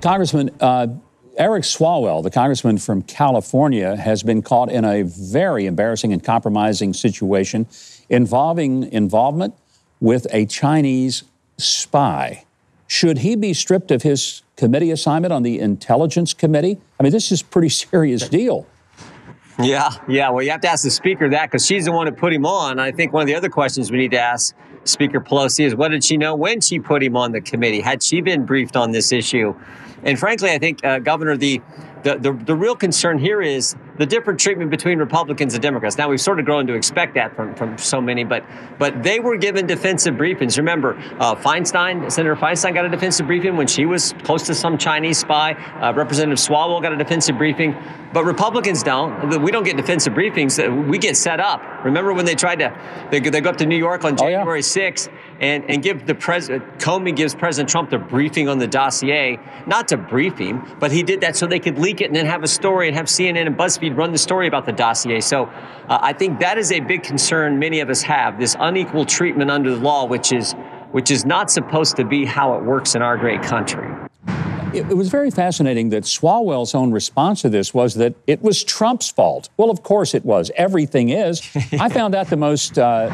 Congressman, uh, Eric Swalwell, the congressman from California, has been caught in a very embarrassing and compromising situation involving involvement with a Chinese spy. Should he be stripped of his committee assignment on the Intelligence Committee? I mean, this is a pretty serious deal. Yeah, yeah. Well, you have to ask the Speaker that because she's the one who put him on. I think one of the other questions we need to ask Speaker Pelosi is what did she know when she put him on the committee? Had she been briefed on this issue? And frankly, I think, uh, Governor, the, the, the, the real concern here is the different treatment between Republicans and Democrats. Now we've sort of grown to expect that from, from so many, but but they were given defensive briefings. Remember, uh, Feinstein, Senator Feinstein got a defensive briefing when she was close to some Chinese spy. Uh, Representative Swalwell got a defensive briefing, but Republicans don't. We don't get defensive briefings. We get set up. Remember when they tried to they, they go up to New York on January oh, yeah. 6th and, and give the president Comey gives President Trump the briefing on the dossier, not to brief him, but he did that so they could leak it and then have a story and have CNN and BuzzFeed run the story about the dossier. So uh, I think that is a big concern many of us have this unequal treatment under the law, which is which is not supposed to be how it works in our great country. It, it was very fascinating that Swalwell's own response to this was that it was Trump's fault. Well, of course it was. Everything is. I found that the most uh,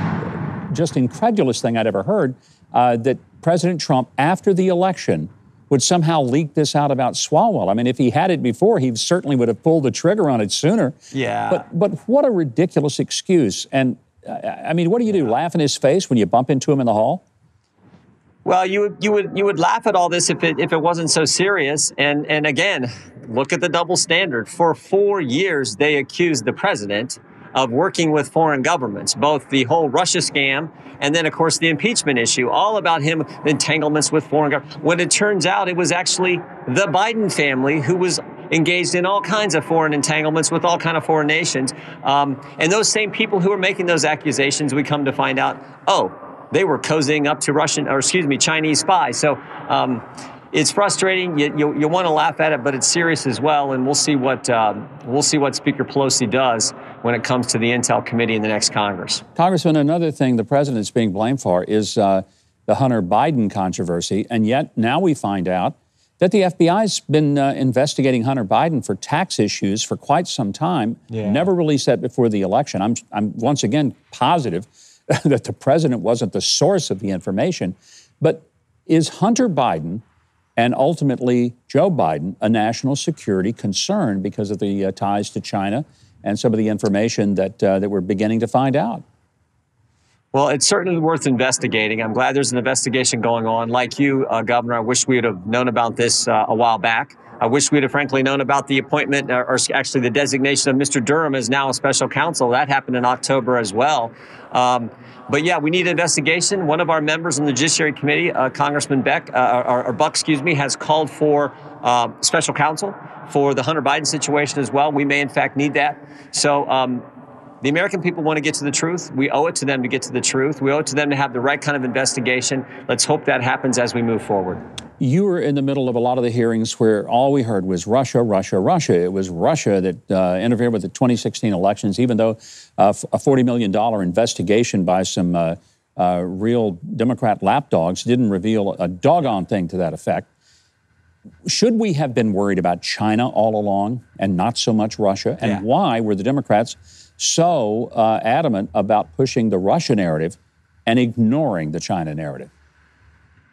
just incredulous thing I'd ever heard uh, that President Trump, after the election, would somehow leak this out about Swalwell. I mean, if he had it before, he certainly would have pulled the trigger on it sooner. Yeah. But but what a ridiculous excuse. And uh, I mean, what do you do? Laugh in his face when you bump into him in the hall? Well, you would you would you would laugh at all this if it if it wasn't so serious. And and again, look at the double standard. For four years, they accused the president of working with foreign governments, both the whole Russia scam and then, of course, the impeachment issue, all about him entanglements with foreign governments. When it turns out it was actually the Biden family who was engaged in all kinds of foreign entanglements with all kind of foreign nations. Um, and those same people who are making those accusations, we come to find out, oh, they were cozying up to Russian, or excuse me, Chinese spies. So um, it's frustrating. You, you, you want to laugh at it, but it's serious as well. And we'll see what um, we'll see what Speaker Pelosi does when it comes to the Intel Committee in the next Congress. Congressman, another thing the president is being blamed for is uh, the Hunter Biden controversy, and yet now we find out that the FBI's been uh, investigating Hunter Biden for tax issues for quite some time. Yeah. Never released that before the election. I'm I'm once again positive that the president wasn't the source of the information, but is Hunter Biden and ultimately Joe Biden a national security concern because of the uh, ties to China and some of the information that uh, that we're beginning to find out. Well, it's certainly worth investigating. I'm glad there's an investigation going on. Like you, uh, Governor, I wish we would have known about this uh, a while back. I wish we'd have frankly known about the appointment, or, or, actually the designation of Mr. Durham as now a special counsel. That happened in October as well. Um, but yeah, we need an investigation. One of our members in the Judiciary Committee, uh, Congressman Beck, uh, or, or, Buck, excuse me, has called for uh, special counsel for the Hunter Biden situation as well. We may, in fact, need that. So um, the American people want to get to the truth. We owe it to them to get to the truth. We owe it to them to have the right kind of investigation. Let's hope that happens as we move forward. You were in the middle of a lot of the hearings where all we heard was Russia, Russia, Russia. It was Russia that uh, interfered with the 2016 elections, even though uh, a $40 million investigation by some uh, uh, real Democrat lapdogs didn't reveal a doggone thing to that effect. Should we have been worried about China all along and not so much Russia? And yeah. why were the Democrats so uh, adamant about pushing the Russia narrative and ignoring the China narrative?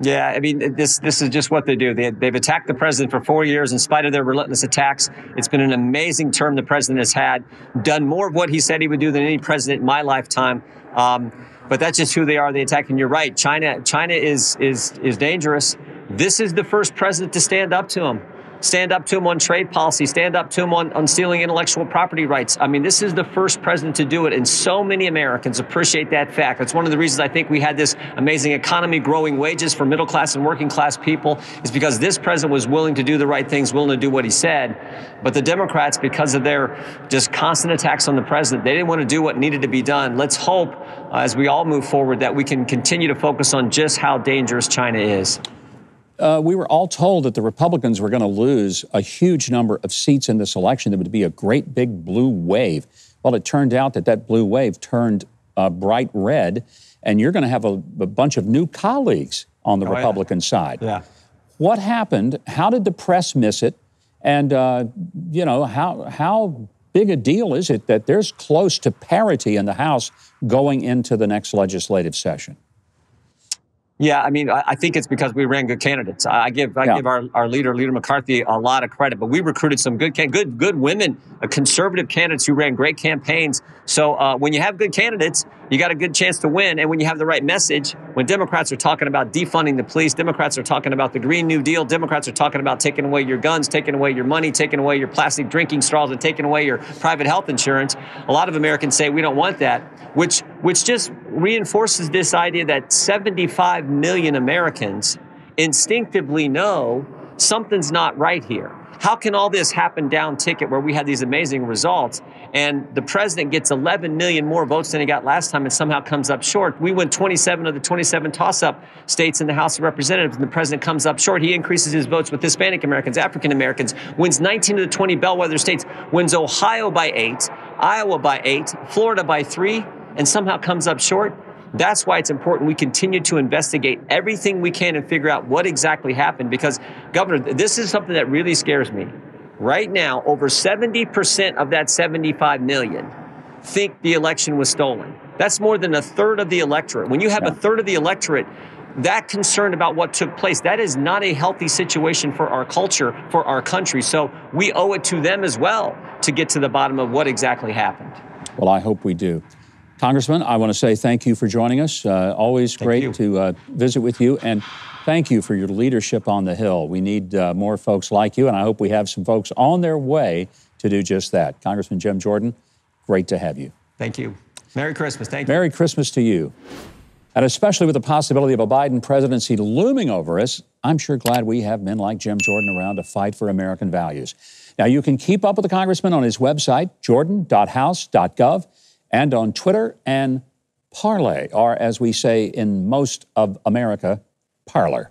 Yeah, I mean, this this is just what they do. They, they've attacked the president for four years in spite of their relentless attacks. It's been an amazing term the president has had, done more of what he said he would do than any president in my lifetime. Um, but that's just who they are. They attack, and you're right. China, China is is is dangerous. This is the first president to stand up to him stand up to him on trade policy, stand up to him on, on stealing intellectual property rights. I mean, this is the first president to do it, and so many Americans appreciate that fact. That's one of the reasons I think we had this amazing economy, growing wages for middle class and working class people, is because this president was willing to do the right things, willing to do what he said. But the Democrats, because of their just constant attacks on the president, they didn't want to do what needed to be done. Let's hope, uh, as we all move forward, that we can continue to focus on just how dangerous China is uh, we were all told that the Republicans were going to lose a huge number of seats in this election. There would be a great big blue wave. Well, it turned out that that blue wave turned uh, bright red, and you're going to have a, a, bunch of new colleagues on the oh, Republican yeah. side. Yeah. what happened? How did the press miss it? And, uh, you know, how, how big a deal is it that there's close to parity in the House going into the next legislative session? Yeah, I mean, I think it's because we ran good candidates. I give I yeah. give our, our leader, Leader McCarthy, a lot of credit. But we recruited some good good good women, uh, conservative candidates who ran great campaigns. So uh, when you have good candidates, you got a good chance to win. And when you have the right message, when Democrats are talking about defunding the police, Democrats are talking about the Green New Deal, Democrats are talking about taking away your guns, taking away your money, taking away your plastic drinking straws, and taking away your private health insurance. A lot of Americans say we don't want that, which which just reinforces this idea that 75 million Americans instinctively know something's not right here. How can all this happen down ticket where we had these amazing results and the president gets 11 million more votes than he got last time and somehow comes up short? We win 27 of the 27 toss up states in the House of Representatives and the president comes up short. He increases his votes with Hispanic Americans, African Americans, wins 19 of the 20 bellwether states, wins Ohio by eight, Iowa by eight, Florida by three, and somehow comes up short. That's why it's important we continue to investigate everything we can and figure out what exactly happened. Because, Governor, this is something that really scares me. Right now, over 70% of that 75 million think the election was stolen. That's more than a third of the electorate. When you have yeah. a third of the electorate that concerned about what took place, that is not a healthy situation for our culture, for our country. So we owe it to them as well to get to the bottom of what exactly happened. Well, I hope we do. Congressman, I want to say thank you for joining us. Uh, always thank great you. to uh, visit with you. And thank you for your leadership on the Hill. We need uh, more folks like you, and I hope we have some folks on their way to do just that. Congressman Jim Jordan, great to have you. Thank you. Merry Christmas. Thank you. Merry Christmas to you. And especially with the possibility of a Biden presidency looming over us, I'm sure glad we have men like Jim Jordan around to fight for American values. Now, you can keep up with the congressman on his website, jordan.house.gov and on Twitter and Parlay, or as we say in most of America, Parler.